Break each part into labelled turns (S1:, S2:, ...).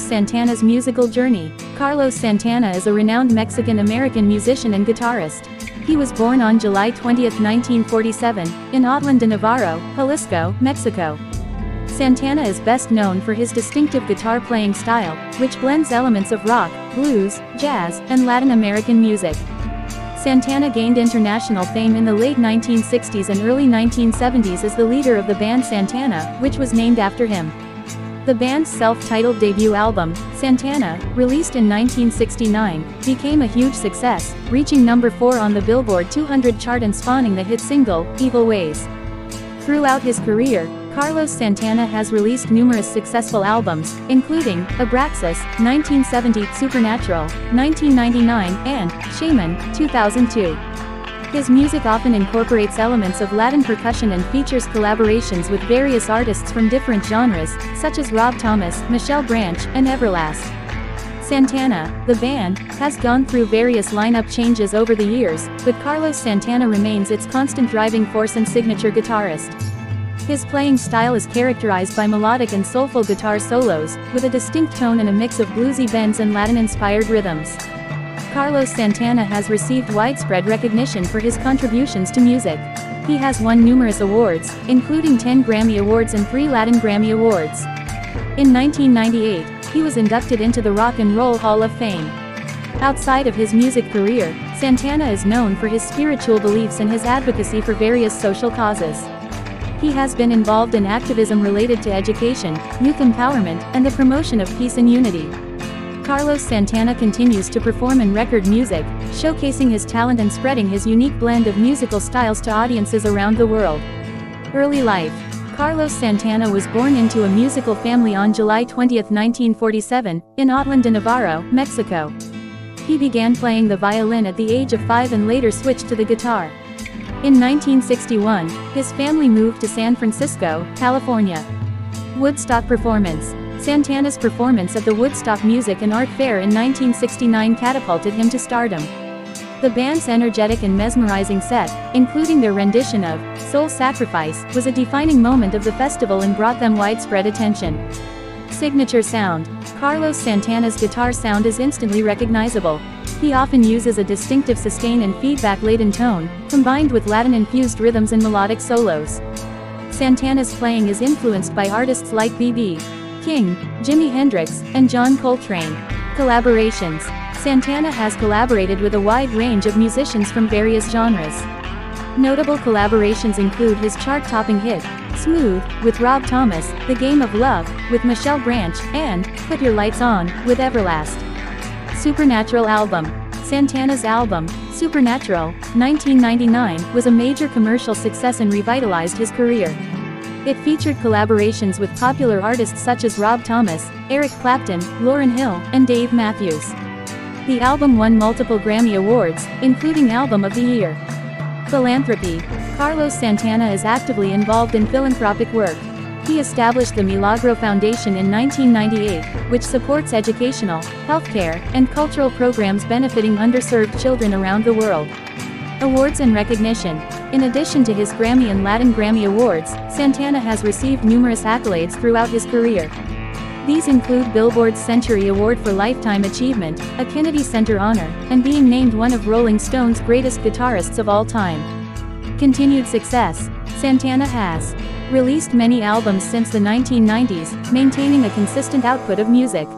S1: Carlos Santana's musical journey. Carlos Santana is a renowned Mexican-American musician and guitarist. He was born on July 20, 1947, in Autlan de Navarro, Jalisco, Mexico. Santana is best known for his distinctive guitar playing style, which blends elements of rock, blues, jazz, and Latin American music. Santana gained international fame in the late 1960s and early 1970s as the leader of the band Santana, which was named after him. The band's self-titled debut album, Santana, released in 1969, became a huge success, reaching number 4 on the Billboard 200 chart and spawning the hit single, Evil Ways. Throughout his career, Carlos Santana has released numerous successful albums, including Abraxas, 1970, Supernatural, 1999, and Shaman, 2002. His music often incorporates elements of Latin percussion and features collaborations with various artists from different genres, such as Rob Thomas, Michelle Branch, and Everlast. Santana, the band, has gone through various lineup changes over the years, but Carlos Santana remains its constant driving force and signature guitarist. His playing style is characterized by melodic and soulful guitar solos, with a distinct tone and a mix of bluesy bends and Latin-inspired rhythms. Carlos Santana has received widespread recognition for his contributions to music. He has won numerous awards, including 10 Grammy Awards and 3 Latin Grammy Awards. In 1998, he was inducted into the Rock and Roll Hall of Fame. Outside of his music career, Santana is known for his spiritual beliefs and his advocacy for various social causes. He has been involved in activism related to education, youth empowerment, and the promotion of peace and unity. Carlos Santana continues to perform and record music, showcasing his talent and spreading his unique blend of musical styles to audiences around the world. Early life Carlos Santana was born into a musical family on July 20, 1947, in Autlan de Navarro, Mexico. He began playing the violin at the age of five and later switched to the guitar. In 1961, his family moved to San Francisco, California. Woodstock Performance Santana's performance at the Woodstock Music and Art Fair in 1969 catapulted him to stardom. The band's energetic and mesmerizing set, including their rendition of Soul Sacrifice, was a defining moment of the festival and brought them widespread attention. Signature Sound Carlos Santana's guitar sound is instantly recognizable. He often uses a distinctive sustain and feedback-laden tone, combined with Latin-infused rhythms and melodic solos. Santana's playing is influenced by artists like B.B. King, Jimi Hendrix, and John Coltrane. Collaborations Santana has collaborated with a wide range of musicians from various genres. Notable collaborations include his chart-topping hit, Smooth, with Rob Thomas, The Game of Love, with Michelle Branch, and Put Your Lights On, with Everlast. Supernatural Album Santana's album, Supernatural, 1999, was a major commercial success and revitalized his career. It featured collaborations with popular artists such as Rob Thomas, Eric Clapton, Lauryn Hill, and Dave Matthews. The album won multiple Grammy Awards, including Album of the Year. Philanthropy Carlos Santana is actively involved in philanthropic work. He established the Milagro Foundation in 1998, which supports educational, healthcare, and cultural programs benefiting underserved children around the world. Awards and recognition in addition to his Grammy and Latin Grammy Awards, Santana has received numerous accolades throughout his career. These include Billboard's Century Award for Lifetime Achievement, a Kennedy Center honor, and being named one of Rolling Stone's greatest guitarists of all time. Continued success. Santana has released many albums since the 1990s, maintaining a consistent output of music.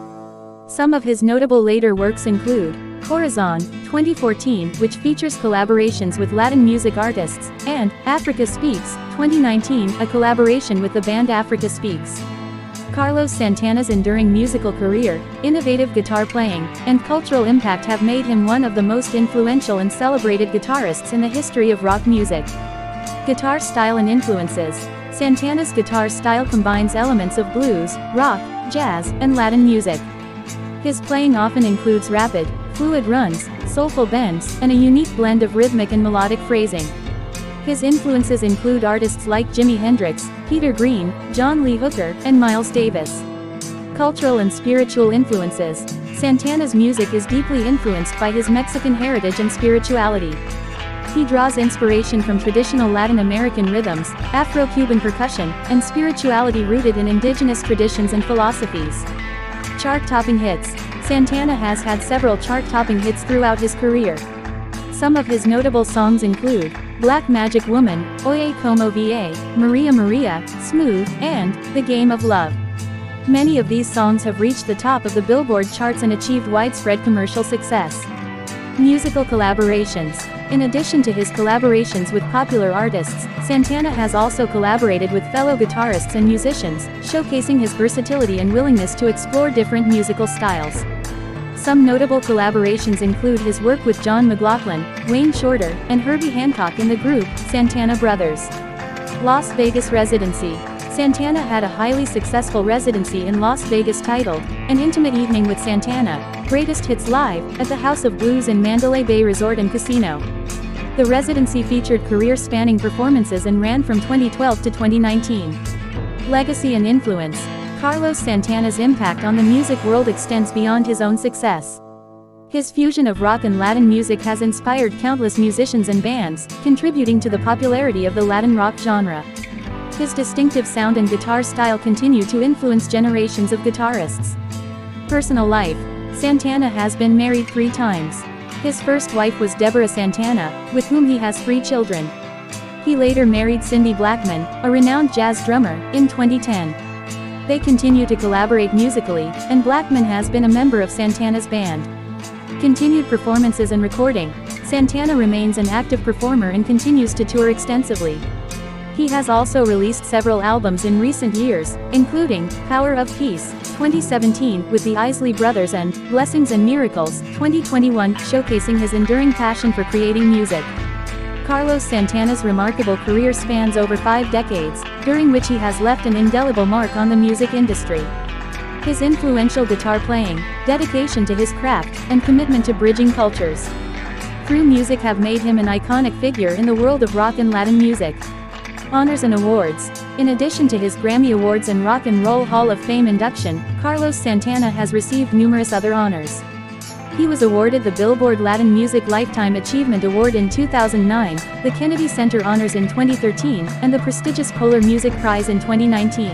S1: Some of his notable later works include Corazon, 2014, which features collaborations with Latin music artists, and Africa Speaks, 2019, a collaboration with the band Africa Speaks. Carlos Santana's enduring musical career, innovative guitar playing, and cultural impact have made him one of the most influential and celebrated guitarists in the history of rock music. Guitar style and influences Santana's guitar style combines elements of blues, rock, jazz, and Latin music. His playing often includes rapid, fluid runs, soulful bends, and a unique blend of rhythmic and melodic phrasing. His influences include artists like Jimi Hendrix, Peter Green, John Lee Hooker, and Miles Davis. Cultural and spiritual influences Santana's music is deeply influenced by his Mexican heritage and spirituality. He draws inspiration from traditional Latin American rhythms, Afro-Cuban percussion, and spirituality rooted in indigenous traditions and philosophies. Chart-topping hits. Santana has had several chart-topping hits throughout his career. Some of his notable songs include Black Magic Woman, Oye Como Va, Maria Maria, Smooth, and The Game of Love. Many of these songs have reached the top of the Billboard charts and achieved widespread commercial success. Musical collaborations. In addition to his collaborations with popular artists, Santana has also collaborated with fellow guitarists and musicians, showcasing his versatility and willingness to explore different musical styles. Some notable collaborations include his work with John McLaughlin, Wayne Shorter, and Herbie Hancock in the group, Santana Brothers. Las Vegas Residency. Santana had a highly successful residency in Las Vegas titled, An Intimate Evening with Santana, Greatest Hits Live, at the House of Blues in Mandalay Bay Resort and Casino. The residency featured career-spanning performances and ran from 2012 to 2019. Legacy and influence. Carlos Santana's impact on the music world extends beyond his own success. His fusion of rock and Latin music has inspired countless musicians and bands, contributing to the popularity of the Latin rock genre. His distinctive sound and guitar style continue to influence generations of guitarists. Personal life. Santana has been married three times. His first wife was Deborah Santana, with whom he has three children. He later married Cindy Blackman, a renowned jazz drummer, in 2010. They continue to collaborate musically, and Blackman has been a member of Santana's band. Continued performances and recording, Santana remains an active performer and continues to tour extensively. He has also released several albums in recent years, including Power of Peace, 2017, with the Isley Brothers and Blessings and Miracles, 2021, showcasing his enduring passion for creating music. Carlos Santana's remarkable career spans over five decades, during which he has left an indelible mark on the music industry. His influential guitar playing, dedication to his craft, and commitment to bridging cultures through music have made him an iconic figure in the world of rock and Latin music. Honors and Awards. In addition to his Grammy Awards and Rock and Roll Hall of Fame induction, Carlos Santana has received numerous other honors. He was awarded the Billboard Latin Music Lifetime Achievement Award in 2009, the Kennedy Center Honors in 2013, and the prestigious Polar Music Prize in 2019.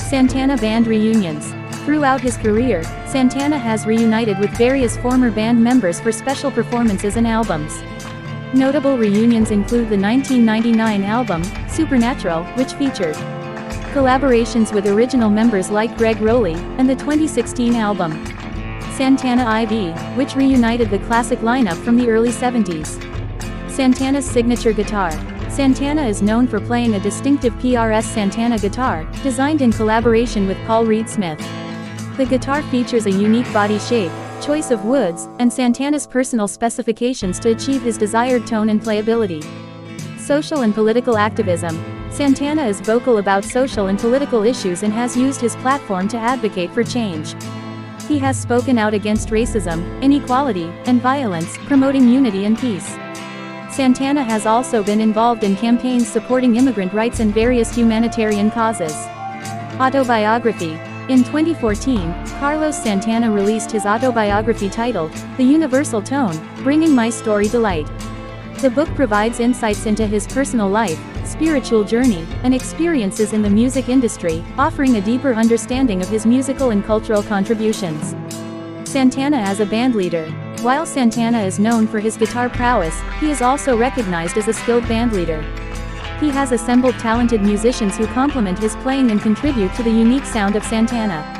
S1: Santana Band Reunions. Throughout his career, Santana has reunited with various former band members for special performances and albums. Notable reunions include the 1999 album, Supernatural, which featured collaborations with original members like Gregg Rolie, and the 2016 album, Santana IV, which reunited the classic lineup from the early 70s. Santana's signature guitar. Santana is known for playing a distinctive PRS Santana guitar, designed in collaboration with Paul Reed Smith. The guitar features a unique body shape, choice of woods, and Santana's personal specifications to achieve his desired tone and playability. Social and political activism. Santana is vocal about social and political issues and has used his platform to advocate for change. He has spoken out against racism, inequality, and violence, promoting unity and peace. Santana has also been involved in campaigns supporting immigrant rights and various humanitarian causes. Autobiography in 2014, Carlos Santana released his autobiography titled, The Universal Tone, Bringing My Story to Light. The book provides insights into his personal life, spiritual journey, and experiences in the music industry, offering a deeper understanding of his musical and cultural contributions. Santana as a bandleader. While Santana is known for his guitar prowess, he is also recognized as a skilled bandleader. He has assembled talented musicians who complement his playing and contribute to the unique sound of Santana.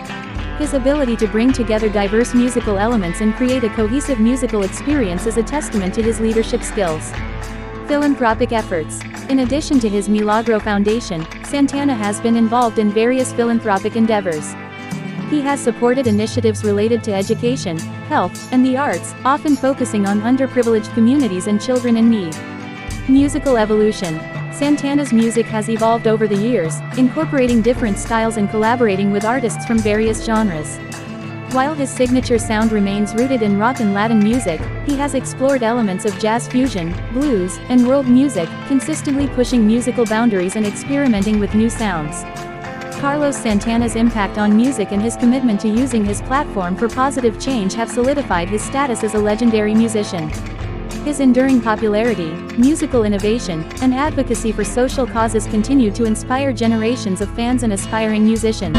S1: His ability to bring together diverse musical elements and create a cohesive musical experience is a testament to his leadership skills. Philanthropic efforts. In addition to his Milagro Foundation, Santana has been involved in various philanthropic endeavors. He has supported initiatives related to education, health, and the arts, often focusing on underprivileged communities and children in need. Musical evolution. Santana's music has evolved over the years, incorporating different styles and collaborating with artists from various genres. While his signature sound remains rooted in rock and Latin music, he has explored elements of jazz fusion, blues, and world music, consistently pushing musical boundaries and experimenting with new sounds. Carlos Santana's impact on music and his commitment to using his platform for positive change have solidified his status as a legendary musician. His enduring popularity, musical innovation, and advocacy for social causes continue to inspire generations of fans and aspiring musicians.